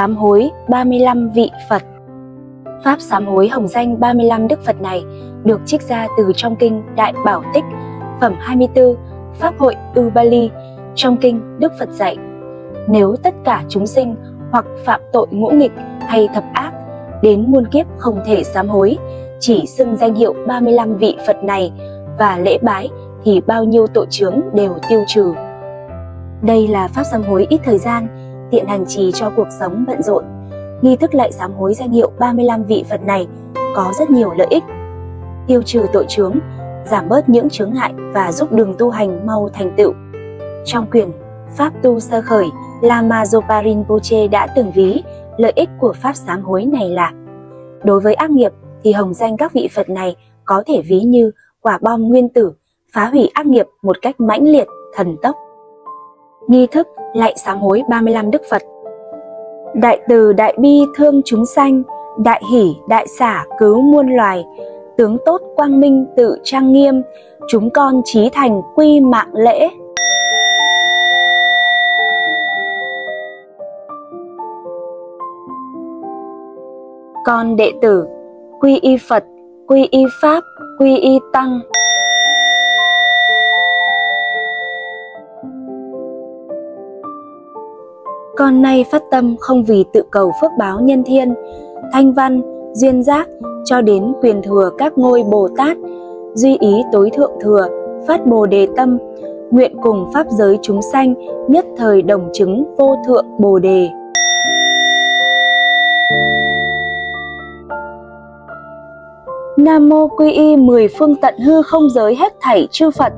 sám hối 35 vị Phật Pháp sám hối hồng danh 35 Đức Phật này được trích ra từ trong kinh Đại Bảo Tích, phẩm 24, Pháp hội Ư Bali, trong kinh Đức Phật dạy. Nếu tất cả chúng sinh hoặc phạm tội ngũ nghịch hay thập ác đến muôn kiếp không thể sám hối, chỉ xưng danh hiệu 35 vị Phật này và lễ bái thì bao nhiêu tội chướng đều tiêu trừ. Đây là pháp sám hối ít thời gian, tiện hành trì cho cuộc sống bận rộn. Nghi thức lạy sám hối danh hiệu 35 vị Phật này có rất nhiều lợi ích. Tiêu trừ tội chướng, giảm bớt những chướng ngại và giúp đường tu hành mau thành tựu. Trong quyển Pháp tu sơ khởi, Lama Zoparin Rinpoche đã từng ví lợi ích của pháp sám hối này là Đối với ác nghiệp thì hồng danh các vị Phật này có thể ví như quả bom nguyên tử, phá hủy ác nghiệp một cách mãnh liệt, thần tốc. Nghi thức lạy sám hối 35 Đức Phật Đại từ đại bi thương chúng sanh, đại hỷ đại xả cứu muôn loài, tướng tốt quang minh tự trang nghiêm, chúng con trí thành quy mạng lễ. Con đệ tử quy y Phật, quy y Pháp, quy y Tăng. Con nay phát tâm không vì tự cầu phước báo nhân thiên, thanh văn, duyên giác cho đến quyền thừa các ngôi Bồ Tát, duy ý tối thượng thừa, phát Bồ đề tâm, nguyện cùng pháp giới chúng sanh nhất thời đồng chứng vô thượng Bồ đề. Nam mô Quy y mười phương tận hư không giới hết thảy chư Phật.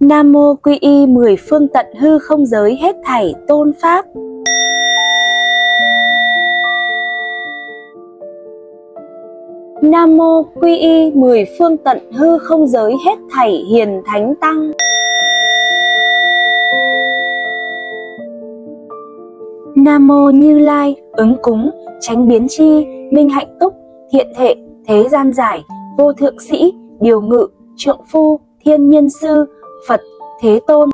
Nam mô Quy y mười phương tận hư không giới hết thảy tôn pháp. Nam mô Quy y mười phương tận hư không giới hết thảy hiền thánh tăng. Nam mô Như Lai, ứng cúng, tránh biến chi, minh hạnh túc, thiện thệ, thế gian giải, vô thượng sĩ, điều ngự, trượng phu, thiên nhân sư, Phật, Thế Tôn.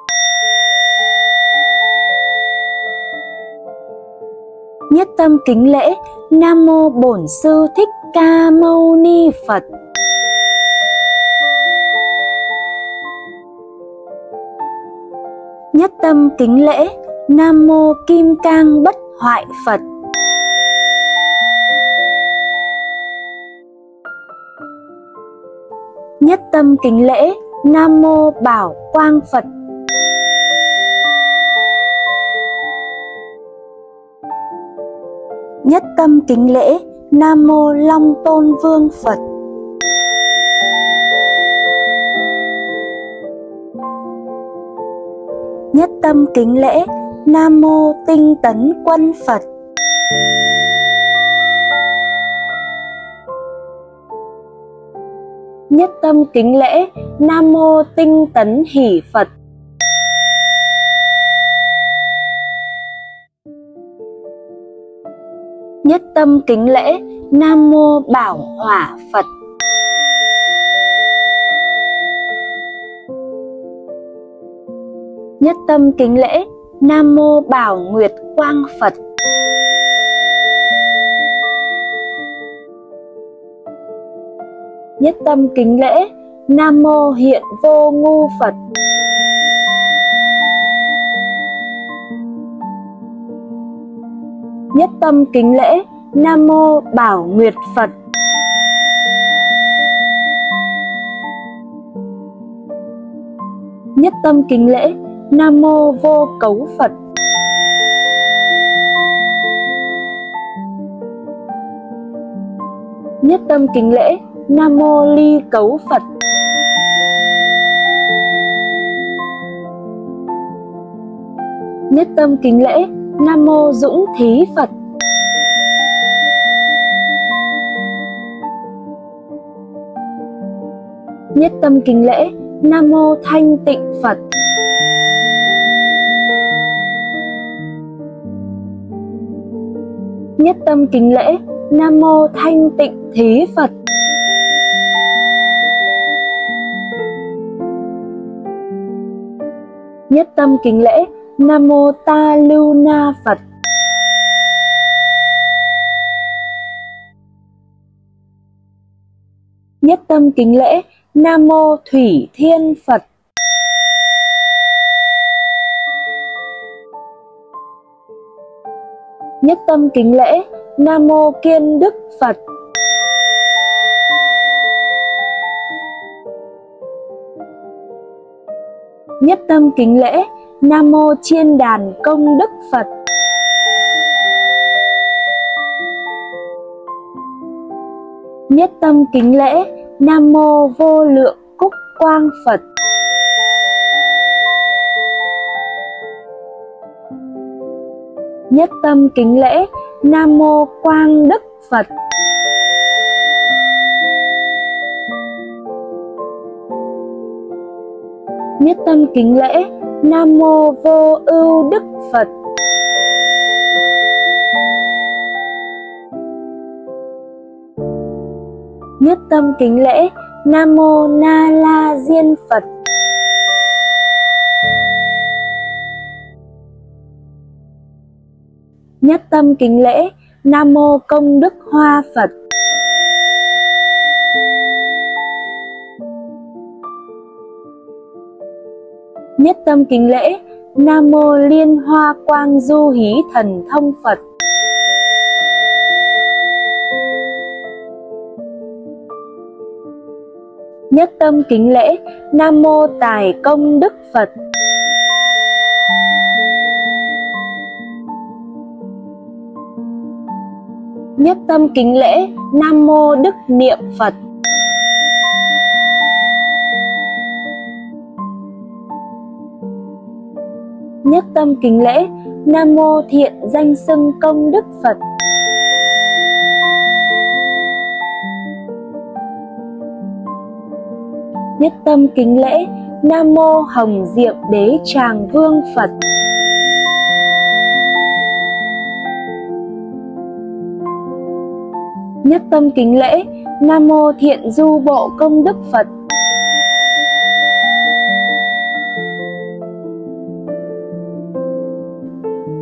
Nhất tâm kính lễ, Nam mô Bổn sư Thích Ca Mâu Ni Phật. Nhất tâm kính lễ, Nam mô Kim Cang Bất Hoại Phật. Nhất tâm kính lễ, Nam mô Bảo Quang Phật. Nhất tâm kính lễ, Nam mô Long Tôn Vương Phật. Nhất tâm kính lễ, Nam mô Tinh Tấn Quân Phật. Nhất tâm kính lễ, Nam mô Tinh Tấn Hỷ Phật. Nhất tâm kính lễ, Nam mô Bảo Hỏa Phật. nhất tâm kính lễ, Nam mô Bảo Nguyệt Quang Phật. Nhất tâm kính lễ, Nam mô Hiện Vô Ngu Phật. Nhất tâm kính lễ, Nam mô Bảo Nguyệt Phật. Nhất tâm kính lễ, Nam mô Vô Cấu Phật. Nhất tâm kính lễ Nam mô Ly Cấu Phật. Nhất tâm kính lễ, Nam mô Dũng Thí Phật. Nhất tâm kính lễ, Nam mô Thanh Tịnh Phật. nhất tâm kính lễ, nam mô thanh tịnh thí phật nhất tâm kính lễ, Nam Mô Ta Lưu Na Phật. Nhất tâm kính lễ, Nam Mô Thủy Thiên Phật. Nhất tâm kính lễ, Nam Mô Kiên Đức Phật. Nhất tâm kính lễ, Nam Mô Chiên Đàn Công Đức Phật. Nhất tâm kính lễ, Nam Mô Vô Lượng Cúc Quang Phật. Nhất tâm kính lễ, Nam Mô Quang Đức Phật. Nhất tâm kính lễ, Nam Mô Vô Ưu Đức Phật. Nhất tâm kính lễ, Nam Mô Na La Diên Phật. Nhất tâm kính lễ, Nam Mô Công Đức Hoa Phật. Nhất tâm kính lễ, Nam Mô Liên Hoa Quang Du Hí Thần Thông Phật. Nhất tâm kính lễ, Nam Mô Tài Công Đức Phật. Nhất tâm kính lễ, Nam Mô Đức Niệm Phật. Nhất tâm kính lễ. Nam Mô Thiện Danh Xưng Công Đức Phật. Nhất tâm kính lễ. Nam Mô Hồng Diệm Đế Tràng Vương Phật. Nhất tâm kính lễ. Nam Mô Thiện Du Bộ Công Đức Phật.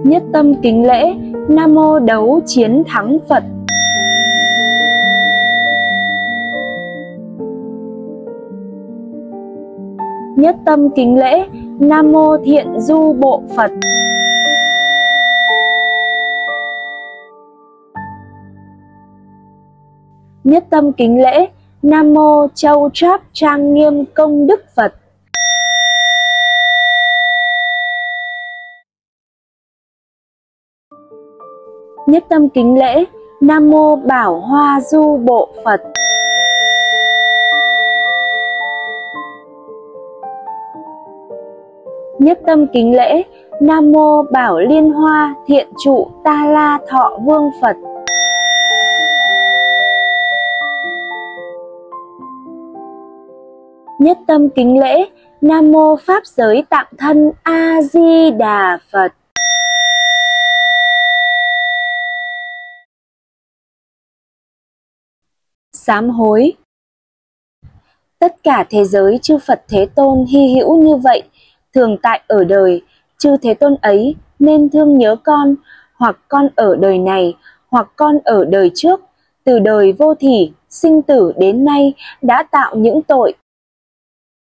Nhất tâm kính lễ, Nam Mô Đấu Chiến Thắng Phật. Nhất tâm kính lễ, Nam Mô Thiện Du Bộ Phật. Nhất tâm kính lễ, Nam Mô Châu Tráp Trang Nghiêm Công Đức Phật. Nhất tâm kính lễ, Nam Mô Bảo Hoa Du Bộ Phật. Nhất tâm kính lễ, Nam Mô Bảo Liên Hoa Thiện Trụ Ta La Thọ Vương Phật. Nhất tâm kính lễ, Nam Mô Pháp Giới Tạng Thân A-di-đà Phật. Sám hối. Tất cả thế giới chư Phật Thế Tôn hy hữu như vậy, thường tại ở đời, chư Thế Tôn ấy nên thương nhớ con, hoặc con ở đời này, hoặc con ở đời trước, từ đời vô thỉ, sinh tử đến nay đã tạo những tội.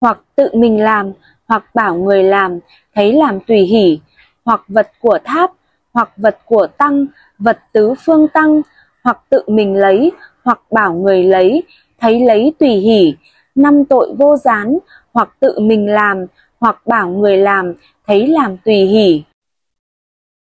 Hoặc tự mình làm, hoặc bảo người làm, thấy làm tùy hỷ, hoặc vật của tháp, hoặc vật của tăng, vật tứ phương tăng, hoặc tự mình lấy, hoặc bảo người lấy, thấy lấy tùy hỷ, năm tội vô gián, hoặc tự mình làm, hoặc bảo người làm, thấy làm tùy hỷ.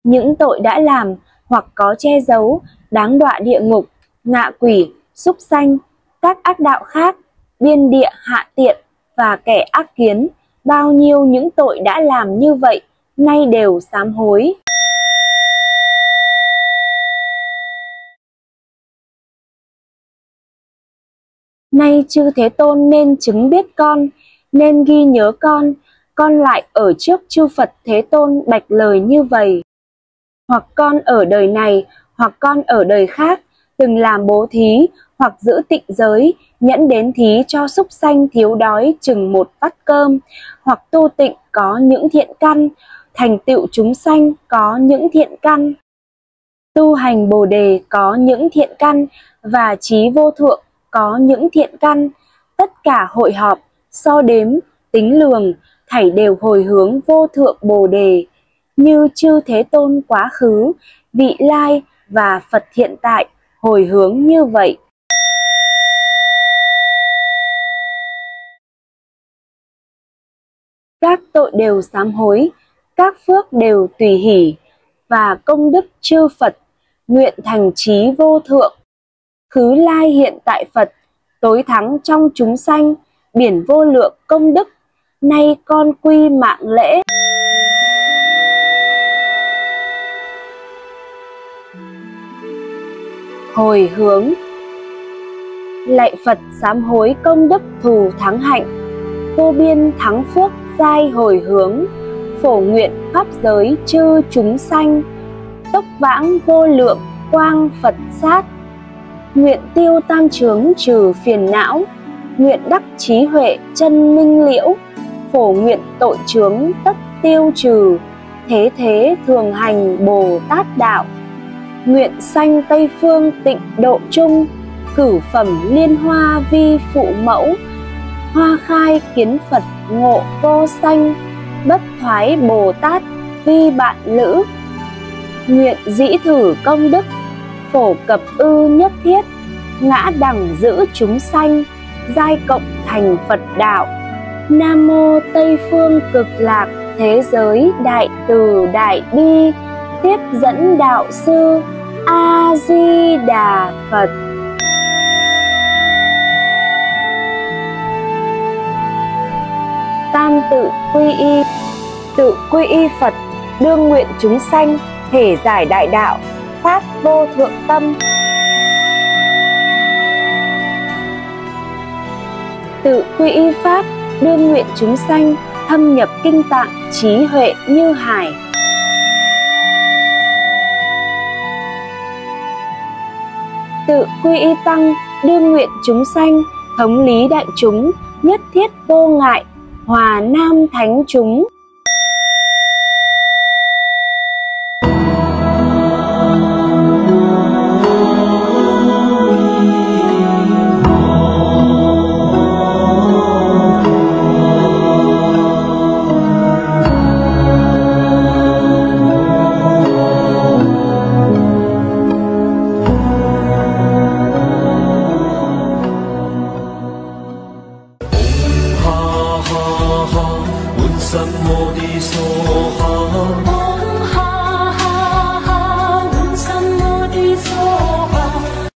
Những tội đã làm, hoặc có che giấu, đáng đọa địa ngục, ngạ quỷ, súc sanh, các ác đạo khác, biên địa hạ tiện và kẻ ác kiến, bao nhiêu những tội đã làm như vậy, nay đều sám hối. Nay chư Thế Tôn nên chứng biết con, nên ghi nhớ con, con lại ở trước chư Phật Thế Tôn bạch lời như vậy. Hoặc con ở đời này, hoặc con ở đời khác, từng làm bố thí, hoặc giữ tịnh giới, nhẫn đến thí cho súc sanh thiếu đói chừng một vắt cơm, hoặc tu tịnh có những thiện căn, thành tựu chúng sanh có những thiện căn. Tu hành Bồ đề có những thiện căn và trí vô thượng có những thiện căn, tất cả hội họp, so đếm, tính lường, thảy đều hồi hướng vô thượng Bồ đề, như chư Thế Tôn quá khứ, vị lai và Phật hiện tại hồi hướng như vậy. Các tội đều sám hối, các phước đều tùy hỷ, và công đức chư Phật, nguyện thành trí vô thượng. Khứ lai hiện tại Phật, tối thắng trong chúng sanh, biển vô lượng công đức, nay con quy mạng lễ. Hồi hướng. Lạy Phật sám hối công đức thù thắng hạnh, vô biên thắng phước giai hồi hướng, phổ nguyện pháp giới chư chúng sanh, tốc vãng vô lượng quang Phật sát, nguyện tiêu tam chướng trừ phiền não, nguyện đắc trí huệ chân minh liễu, phổ nguyện tội chướng tất tiêu trừ, thế thế thường hành Bồ Tát đạo. Nguyện sanh Tây phương tịnh độ chung, cử phẩm liên hoa vi phụ mẫu, hoa khai kiến Phật ngộ vô sanh, bất thoái Bồ Tát vi bạn lữ. Nguyện dĩ thử công đức, phổ cập ư nhất thiết, ngã đẳng giữ chúng sanh, giai cộng thành Phật đạo. Nam mô Tây phương cực lạc thế giới đại từ đại bi tiếp dẫn đạo sư A Di Đà Phật. Tam tự quy y Tự quy y Phật đương nguyện chúng sanh thể giải đại đạo vô thượng tâm. Tự quy y pháp đương nguyện chúng sanh, thâm nhập kinh tạng, trí huệ như hải. Tự quy y tăng đương nguyện chúng sanh, thống lý đại chúng, nhất thiết vô ngại, hòa nam thánh chúng.